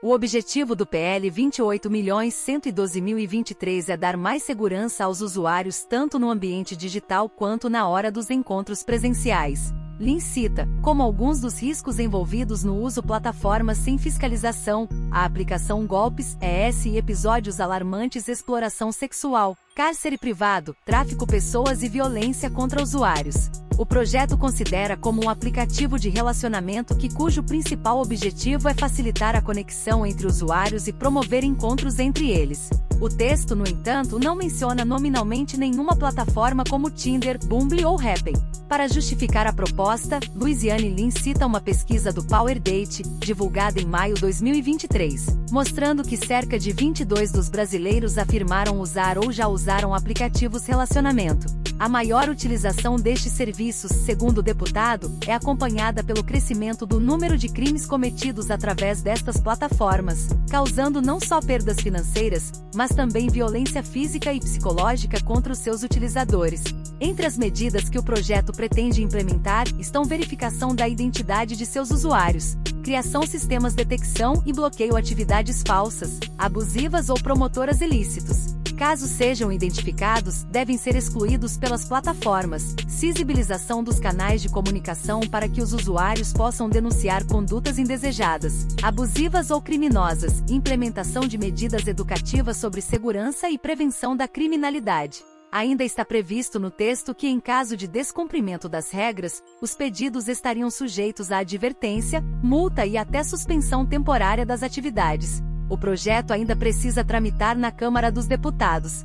O objetivo do PL 28.112.023 é dar mais segurança aos usuários tanto no ambiente digital quanto na hora dos encontros presenciais. Lin cita, como alguns dos riscos envolvidos no uso plataformas sem fiscalização, a aplicação golpes, ES e episódios alarmantes exploração sexual, cárcere privado, tráfico pessoas e violência contra usuários. O projeto considera como um aplicativo de relacionamento que cujo principal objetivo é facilitar a conexão entre usuários e promover encontros entre eles. O texto, no entanto, não menciona nominalmente nenhuma plataforma como Tinder, Bumble ou Happn. Para justificar a proposta, Louisiane Lin cita uma pesquisa do Power Date, divulgada em maio 2023, mostrando que cerca de 22 dos brasileiros afirmaram usar ou já usaram aplicativos relacionamento. A maior utilização destes serviços, segundo o deputado, é acompanhada pelo crescimento do número de crimes cometidos através destas plataformas, causando não só perdas financeiras, mas também violência física e psicológica contra os seus utilizadores. Entre as medidas que o projeto pretende implementar estão verificação da identidade de seus usuários, criação sistemas detecção e bloqueio atividades falsas, abusivas ou promotoras ilícitos. Caso sejam identificados, devem ser excluídos pelas plataformas, sensibilização dos canais de comunicação para que os usuários possam denunciar condutas indesejadas, abusivas ou criminosas, implementação de medidas educativas sobre segurança e prevenção da criminalidade. Ainda está previsto no texto que, em caso de descumprimento das regras, os pedidos estariam sujeitos à advertência, multa e até suspensão temporária das atividades. O projeto ainda precisa tramitar na Câmara dos Deputados.